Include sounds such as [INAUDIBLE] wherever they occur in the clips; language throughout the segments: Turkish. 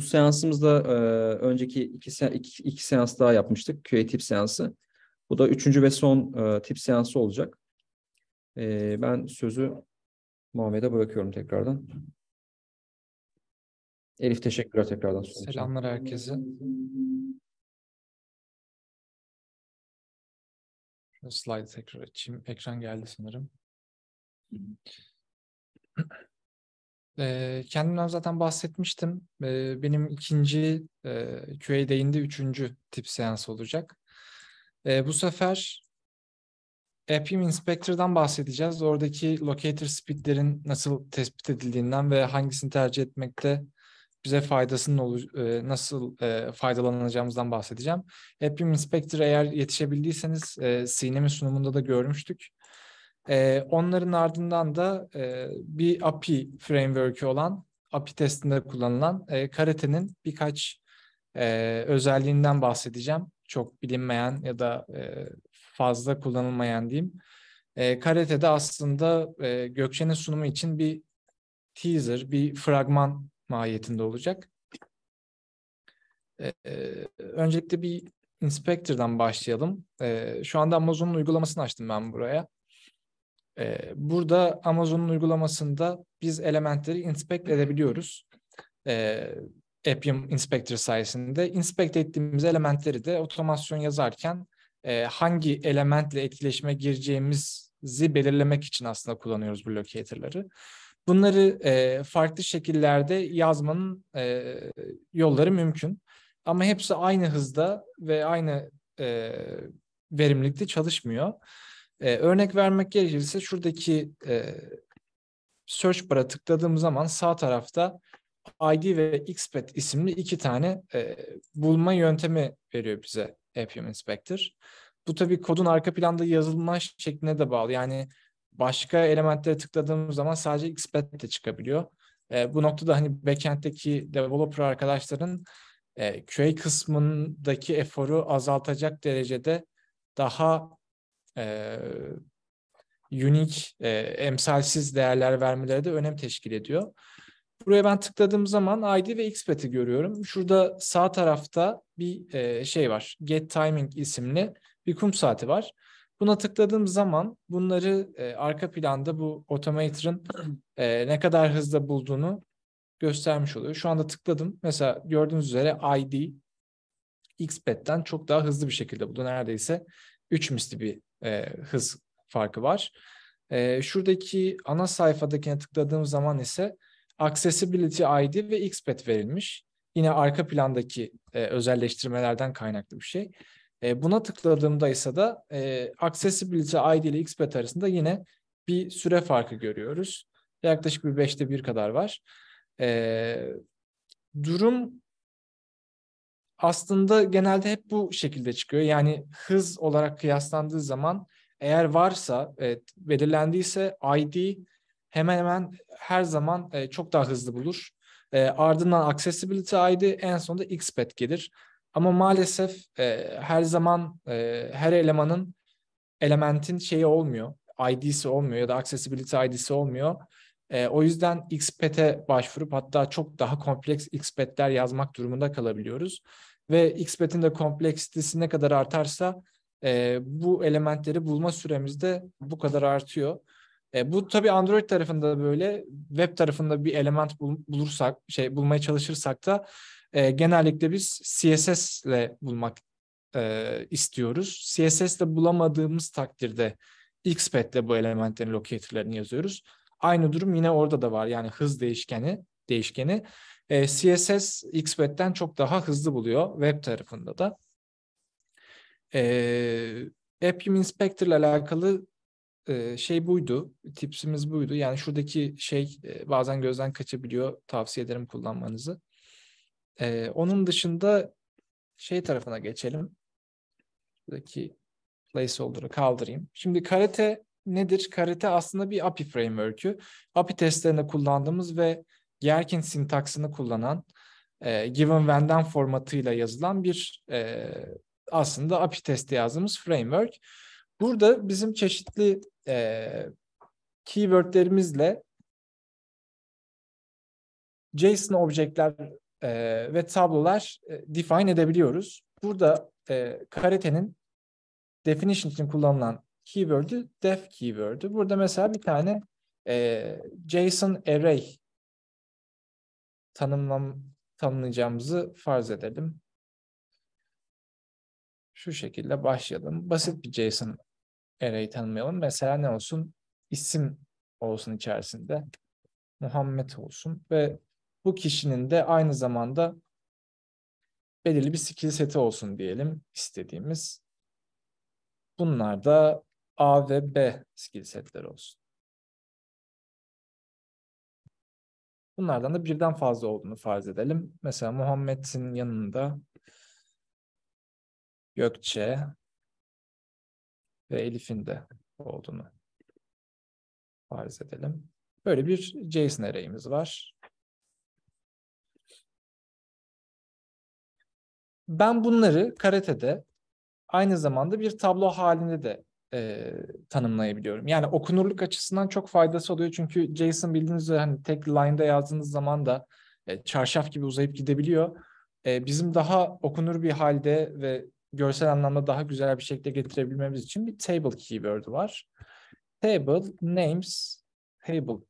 Bu seansımızda e, önceki iki, iki, iki seans daha yapmıştık. QA tip seansı. Bu da üçüncü ve son e, tip seansı olacak. E, ben sözü Muhammed'e bırakıyorum tekrardan. Elif teşekkürler tekrardan. Selamlar herkese. Slide tekrar açayım. Ekran geldi sanırım. Kendimden zaten bahsetmiştim. Benim ikinci e, QA'de üçüncü tip seans olacak. Bu sefer Appium Inspector'dan bahsedeceğiz. Oradaki locator speed'lerin nasıl tespit edildiğinden ve hangisini tercih etmekte bize faydasının nasıl faydalanacağımızdan bahsedeceğim. Appium Inspector eğer yetişebildiyseniz e, Sinem'in sunumunda da görmüştük. Onların ardından da bir API framework'ü olan API testinde kullanılan Karate'nin birkaç özelliğinden bahsedeceğim. Çok bilinmeyen ya da fazla kullanılmayan diyeyim. E, Karate'de aslında Gökçe'nin sunumu için bir teaser, bir fragman mahiyetinde olacak. Öncelikle bir Inspector'dan başlayalım. Şu anda Amazon'un uygulamasını açtım ben buraya. E, burada Amazon'un uygulamasında biz elementleri inspect edebiliyoruz. E, Appium Inspector sayesinde. Inspect ettiğimiz elementleri de otomasyon yazarken e, hangi elementle etkileşime gireceğimizi belirlemek için aslında kullanıyoruz bu locator'ları. Bunları e, farklı şekillerde yazmanın e, yolları mümkün. Ama hepsi aynı hızda ve aynı verimlilikte çalışmıyor. E, örnek vermek gerekirse şuradaki e, search bar'a tıkladığım zaman sağ tarafta ID ve XPath isimli iki tane e, bulma yöntemi veriyor bize Appium Inspector. Bu tabii kodun arka planda yazılma şekline de bağlı. Yani başka elementlere tıkladığım zaman sadece XPath de çıkabiliyor. E, bu noktada hani backend'deki developer arkadaşların e, QA kısmındaki eforu azaltacak derecede daha e, unique, e, emsalsiz değerler vermeleri de önem teşkil ediyor. Buraya ben tıkladığım zaman ID ve XPath'i görüyorum. Şurada sağ tarafta bir e, şey var. Get Timing isimli bir kum saati var. Buna tıkladığım zaman bunları e, arka planda bu Automator'ın e, ne kadar hızlı bulduğunu göstermiş oluyor. Şu anda tıkladım. Mesela gördüğünüz üzere ID XPath'ten çok daha hızlı bir şekilde buldu. Neredeyse 3 misli bir e, hız farkı var. E, şuradaki ana sayfadakine tıkladığım zaman ise Accessibility ID ve XPath verilmiş. Yine arka plandaki e, özelleştirmelerden kaynaklı bir şey. E, buna tıkladığımda ise de e, Accessibility ID ile XPath arasında yine bir süre farkı görüyoruz. Yaklaşık bir beşte bir kadar var. E, durum aslında genelde hep bu şekilde çıkıyor. Yani hız olarak kıyaslandığı zaman eğer varsa, evet, belirlendiyse ID hemen hemen her zaman e, çok daha hızlı bulur. E, ardından Accessibility ID en sonunda XPath gelir. Ama maalesef e, her zaman e, her elemanın elementin şeyi olmuyor. ID'si olmuyor ya da Accessibility ID'si olmuyor. E, o yüzden XPath'e başvurup hatta çok daha kompleks XPath'ler yazmak durumunda kalabiliyoruz. Ve XPath'in de kompleksitesi ne kadar artarsa e, bu elementleri bulma süremiz de bu kadar artıyor. E, bu tabii Android tarafında böyle, web tarafında bir element bul, bulursak, şey bulmaya çalışırsak da e, genellikle biz CSS ile bulmak e, istiyoruz. CSS ile bulamadığımız takdirde XPath ile bu elementlerin locator'larını yazıyoruz. Aynı durum yine orada da var. Yani hız değişkeni, değişkeni e, CSS XPath'ten çok daha hızlı buluyor web tarafında da. E, Appium Inspector ile alakalı e, şey buydu, tipsimiz buydu. Yani şuradaki şey e, bazen gözden kaçabiliyor. Tavsiye ederim kullanmanızı. E, onun dışında şey tarafına geçelim. Buradaki placeholder'ı kaldırayım. Şimdi Karate nedir? Karate aslında bir API framework'ü. API testlerinde kullandığımız ve Gherkin sintaksını kullanan e, given when'den formatıyla yazılan bir e, aslında API testi yazdığımız framework. Burada bizim çeşitli e, keywordlerimizle JSON objeler e, ve tablolar e, define edebiliyoruz. Burada e, Karate'nin definition için kullanılan keyword'ü def keyword'ü. Burada mesela bir tane e, JSON array tanımlam tanımlayacağımızı farz edelim. Şu şekilde başlayalım. Basit bir JSON array tanımlayalım. Mesela ne olsun? İsim olsun içerisinde. Muhammed olsun ve bu kişinin de aynı zamanda belirli bir skill seti olsun diyelim istediğimiz. Bunlar da A ve B skill setler olsun. Bunlardan da birden fazla olduğunu farz edelim. Mesela Muhammed'in yanında Gökçe ve Elif'in de olduğunu farz edelim. Böyle bir JSON array'imiz var. Ben bunları karatede aynı zamanda bir tablo halinde de e, tanımlayabiliyorum. Yani okunurluk açısından çok faydası oluyor. Çünkü JSON bildiğiniz üzere hani tek line'da yazdığınız zaman da e, çarşaf gibi uzayıp gidebiliyor. E, bizim daha okunur bir halde ve görsel anlamda daha güzel bir şekilde getirebilmemiz için bir table keyword var. Table names table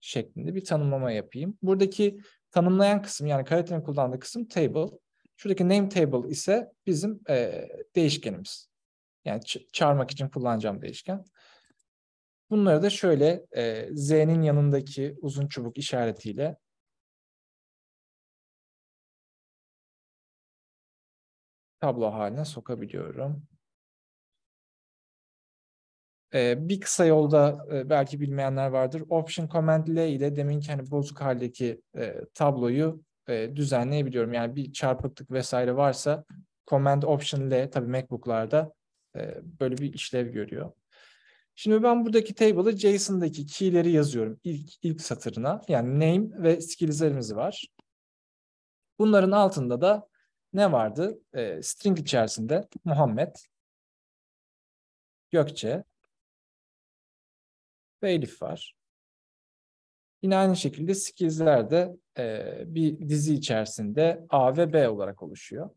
şeklinde bir tanımlama yapayım. Buradaki tanımlayan kısım yani Karate'nin kullandığı kısım table. Şuradaki name table ise bizim e, değişkenimiz. Yani çağırmak için kullanacağım değişken. Bunları da şöyle e, z'nin yanındaki uzun çubuk işaretiyle tablo haline sokabiliyorum. Ee, bir kısa yolda e, belki bilmeyenler vardır. Option Command L ile deminki hani bozuk haldeki e, tabloyu e, düzenleyebiliyorum. Yani bir çarpıklık vesaire varsa Command Option L tabii MacBook'larda e, böyle bir işlev görüyor. Şimdi ben buradaki table'ı JSON'daki key'leri yazıyorum ilk ilk satırına. Yani name ve skills'lerimiz var. Bunların altında da ne vardı? E, string içerisinde Muhammed, Gökçe ve Elif var. Yine aynı şekilde skills'ler de e, bir dizi içerisinde A ve B olarak oluşuyor.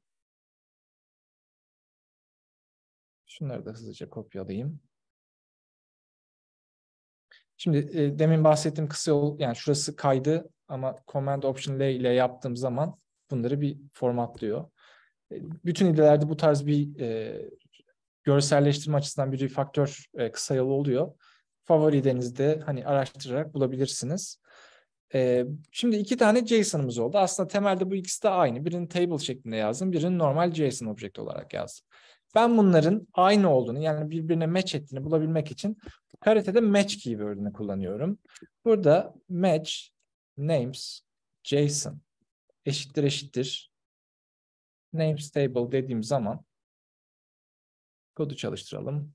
Şunları da hızlıca kopyalayayım. Şimdi e, demin bahsettiğim kısa yol yani şurası kaydı ama Command Option L ile yaptığım zaman bunları bir formatlıyor. E, bütün illerde bu tarz bir e, görselleştirme açısından bir refaktör e, kısa yolu oluyor. Favoridenizde hani araştırarak bulabilirsiniz. E, şimdi iki tane JSON'ımız oldu. Aslında temelde bu ikisi de aynı. Birini table şeklinde yazdım, birini normal JSON object olarak yazdım. Ben bunların aynı olduğunu yani birbirine match ettiğini bulabilmek için karitede match keyword'ünü kullanıyorum. Burada match names JSON eşittir eşittir names table dediğim zaman kodu çalıştıralım.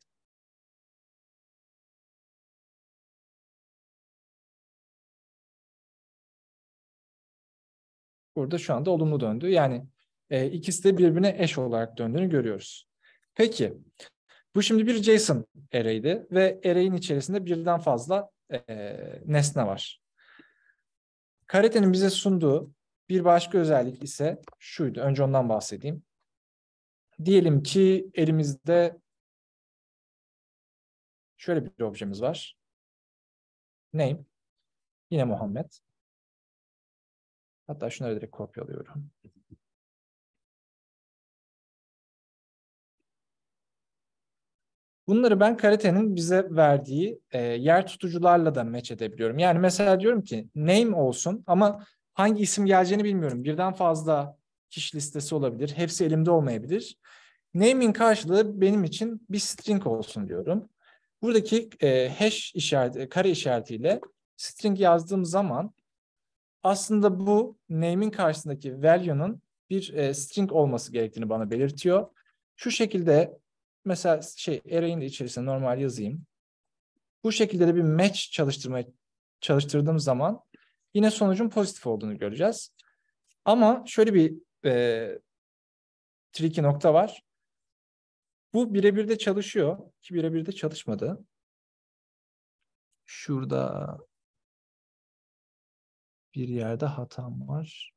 Burada şu anda olumlu döndü. Yani e, ikisi de birbirine eş olarak döndüğünü görüyoruz. Peki, bu şimdi bir JSON array'di ve array'in içerisinde birden fazla e, nesne var. Karate'nin bize sunduğu bir başka özellik ise şuydu. Önce ondan bahsedeyim. Diyelim ki elimizde şöyle bir objemiz var. Name. Yine Muhammed. Hatta şunları direkt kopyalıyorum. Bunları ben karitenin bize verdiği e, yer tutucularla da match edebiliyorum. Yani mesela diyorum ki name olsun ama hangi isim geleceğini bilmiyorum. Birden fazla kişi listesi olabilir. Hepsi elimde olmayabilir. Name'in karşılığı benim için bir string olsun diyorum. Buradaki e, hash işareti, kare işaretiyle string yazdığım zaman aslında bu name'in karşısındaki value'nun bir e, string olması gerektiğini bana belirtiyor. Şu şekilde mesela şey array'in de içerisine normal yazayım. Bu şekilde de bir match çalıştırmaya çalıştırdığım zaman yine sonucun pozitif olduğunu göreceğiz. Ama şöyle bir e, tricky nokta var. Bu birebir de çalışıyor ki birebir de çalışmadı. Şurada bir yerde hatam var.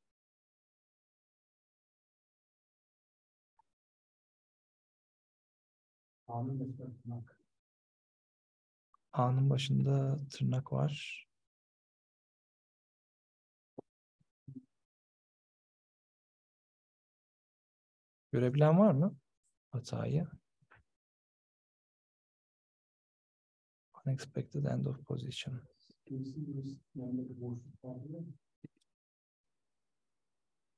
A'nın başında tırnak. A'nın başında tırnak var. Görebilen var mı hatayı? Unexpected end of position.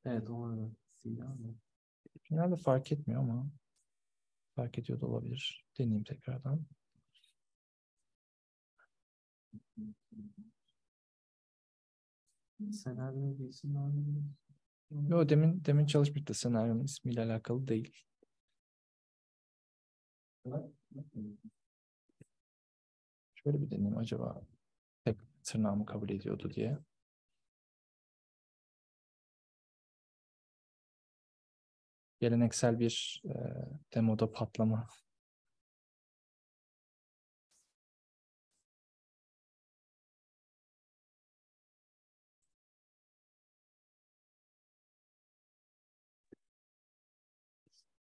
Evet orada. Finalde fark etmiyor ama fark ediyor da olabilir. Deneyeyim tekrardan. Senaryo bilsin Yo demin demin çalışmıştı senaryonun ismiyle alakalı değil. Şöyle bir deneyeyim acaba tek tırnağımı kabul ediyordu diye. Geleneksel bir e, demoda patlama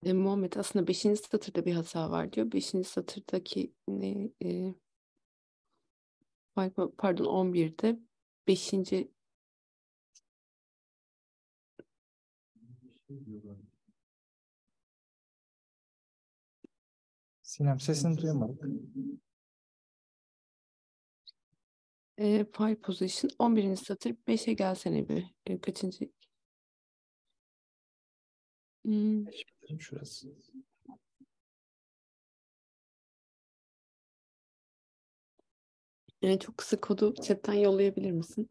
E, Muhammed aslında 5. satırda bir hata var diyor. 5. satırdaki ne e, pardon 11'de 5. Sinem sesini duyamadık. E, file position 11. satır 5'e gelsene bir. E, kaçıncı? Hmm. Şurası. E, çok kısa kodu chatten yollayabilir misin?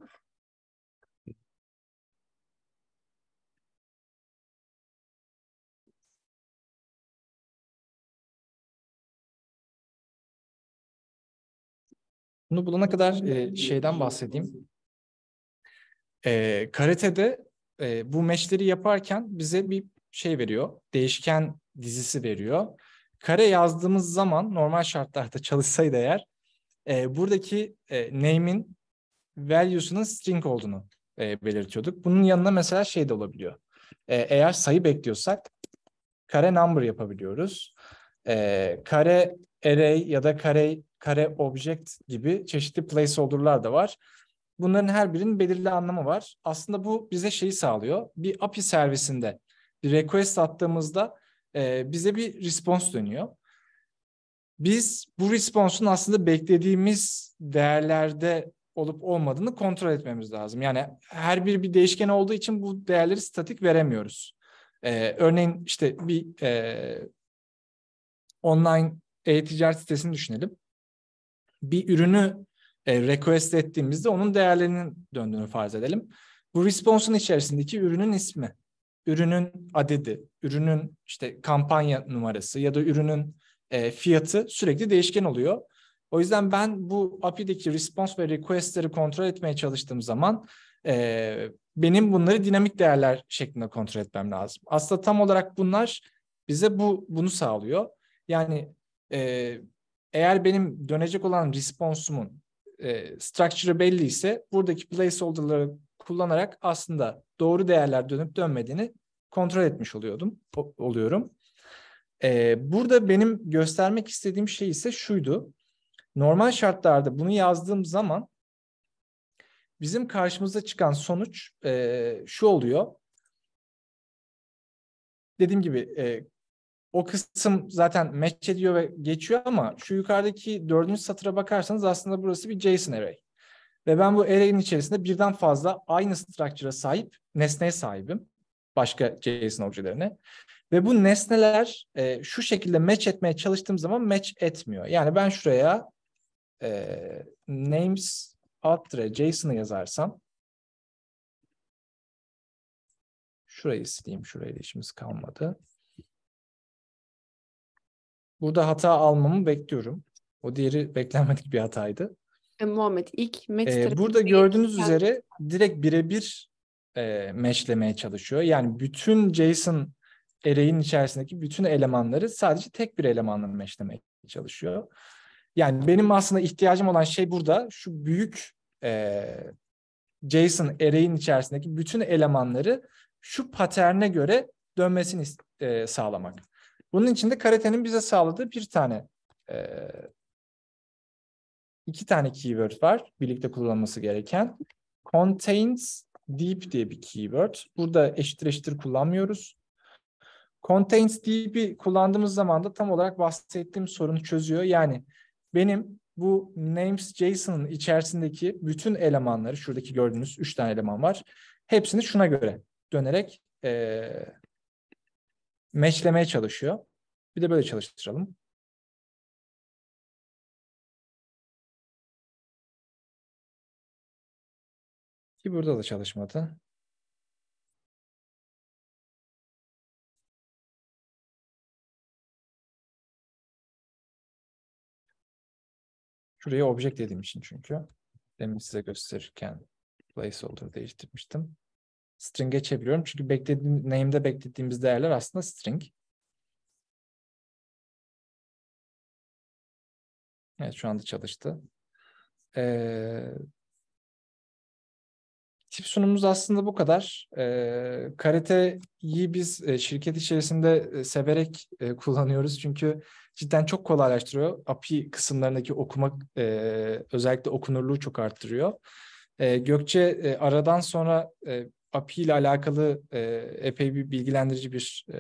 Bunu bulana kadar e, şeyden bahsedeyim. E, karatede e, bu meşleri yaparken bize bir şey veriyor. Değişken dizisi veriyor. Kare yazdığımız zaman normal şartlarda çalışsaydı eğer e, buradaki e, name'in value'sunun string olduğunu e, belirtiyorduk. Bunun yanına mesela şey de olabiliyor. E, eğer sayı bekliyorsak kare number yapabiliyoruz. E, kare array ya da kare kare object gibi çeşitli placeholder'lar da var. Bunların her birinin belirli anlamı var. Aslında bu bize şeyi sağlıyor. Bir API servisinde bir request attığımızda e, bize bir response dönüyor. Biz bu response'un aslında beklediğimiz değerlerde olup olmadığını kontrol etmemiz lazım. Yani her bir bir değişken olduğu için bu değerleri statik veremiyoruz. Ee, örneğin işte bir e, online e-ticaret sitesini düşünelim. Bir ürünü e, request ettiğimizde onun değerlerinin döndüğünü farz edelim. Bu response'un içerisindeki ürünün ismi, ürünün adedi, ürünün işte kampanya numarası ya da ürünün e, fiyatı sürekli değişken oluyor. O yüzden ben bu API'deki response ve request'leri kontrol etmeye çalıştığım zaman e, benim bunları dinamik değerler şeklinde kontrol etmem lazım. Aslında tam olarak bunlar bize bu bunu sağlıyor. Yani e, eğer benim dönecek olan response'umun e, structure'ı belli ise buradaki placeholder'ları kullanarak aslında doğru değerler dönüp dönmediğini kontrol etmiş oluyordum, oluyorum. Ee, burada benim göstermek istediğim şey ise şuydu. Normal şartlarda bunu yazdığım zaman bizim karşımıza çıkan sonuç e, şu oluyor. Dediğim gibi e, o kısım zaten match ediyor ve geçiyor ama şu yukarıdaki dördüncü satıra bakarsanız aslında burası bir JSON array. Ve ben bu array'in içerisinde birden fazla aynı structure'a sahip nesneye sahibim. Başka JSON objelerine. Ve bu nesneler e, şu şekilde match etmeye çalıştığım zaman match etmiyor. Yani ben şuraya e, names alt JSON'ı yazarsam şurayı sileyim. Şuraya işimiz kalmadı. Burada hata almamı bekliyorum. O diğeri beklenmedik bir hataydı. E, Muhammed ilk match ee, burada gördüğünüz üzere direkt birebir e, matchlemeye çalışıyor. Yani bütün JSON array'in içerisindeki bütün elemanları sadece tek bir elemanla matchlemeye çalışıyor. Yani benim aslında ihtiyacım olan şey burada şu büyük e, JSON array'in içerisindeki bütün elemanları şu paterne göre dönmesini e, sağlamak. Bunun için de Karate'nin bize sağladığı bir tane e, iki tane keyword var birlikte kullanılması gereken. Contains deep diye bir keyword. Burada eşittir eşittir kullanmıyoruz. Contains deep'i kullandığımız zaman da tam olarak bahsettiğim sorunu çözüyor. Yani benim bu names JSON'ın içerisindeki bütün elemanları, şuradaki gördüğünüz üç tane eleman var. Hepsini şuna göre dönerek e, matchlemeye çalışıyor. Bir de böyle çalıştıralım. Ki burada da çalışmadı. Şuraya object dediğim için çünkü. Demin size gösterirken placeholder değiştirmiştim. String'e çeviriyorum. Çünkü beklediğim, name'de beklediğimiz değerler aslında string. Evet şu anda çalıştı. Ee, tip sunumumuz aslında bu kadar. Ee, Karite'yi biz e, şirket içerisinde e, severek e, kullanıyoruz. Çünkü cidden çok kolaylaştırıyor. API kısımlarındaki okuma e, özellikle okunurluğu çok arttırıyor. E, Gökçe e, aradan sonra e, API ile alakalı e, epey bir bilgilendirici bir e,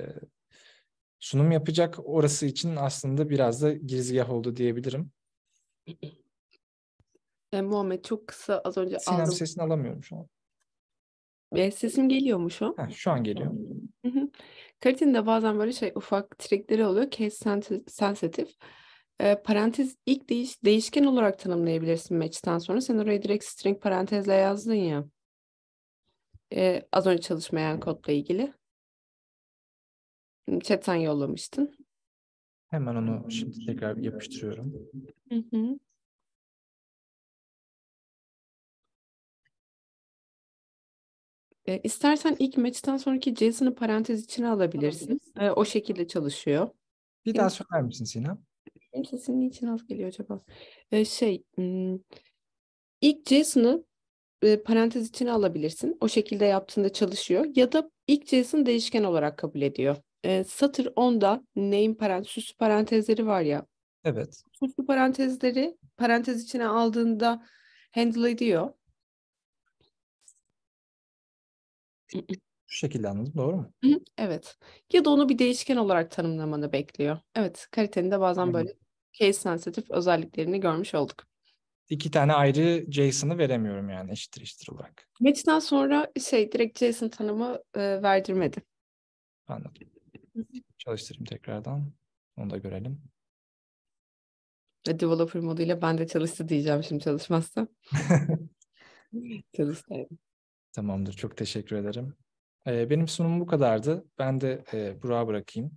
sunum yapacak. Orası için aslında biraz da girizgah oldu diyebilirim. E, Muhammed çok kısa az önce Sinem aldım. sesini alamıyorum şu an. E, sesim geliyor mu şu an? Heh, şu an geliyor. Hı hı. Kalitenin de bazen böyle şey ufak trikleri oluyor. Case sensitive. E, parantez ilk değiş, değişken olarak tanımlayabilirsin match'ten sonra. Sen orayı direkt string parantezle yazdın ya. E, az önce çalışmayan kodla ilgili. Chat'ten yollamıştın. Hemen onu şimdi tekrar yapıştırıyorum. Hı hı. E, istersen ilk match'ten sonraki JSON'ı parantez içine alabilirsin. E, o şekilde çalışıyor. Bir daha söyler misin Sinem? Benim sesim niçin az geliyor acaba? Ee, şey, ilk JSON'ı e, parantez içine alabilirsin. O şekilde yaptığında çalışıyor. Ya da ilk JSON değişken olarak kabul ediyor. Ee, satır 10'da name parantez, süslü parantezleri var ya. Evet. Süslü parantezleri parantez içine aldığında handle ediyor. Şu şekilde anladım. Doğru mu? Hı, Evet. Ya da onu bir değişken olarak tanımlamanı bekliyor. Evet, kalitenin de bazen böyle case sensitive özelliklerini görmüş olduk. İki tane ayrı JSON'ı veremiyorum yani eşittir eşittir olarak. Match'ten sonra şey direkt JSON tanımı e, verdirmedi. Anladım. Çalıştırayım tekrardan. Onu da görelim. Ve developer moduyla ben de çalıştı diyeceğim şimdi çalışmazsa. [LAUGHS] Çalıştı. Tamamdır. Çok teşekkür ederim. Ee, benim sunumum bu kadardı. Ben de e, Burak'a bırakayım.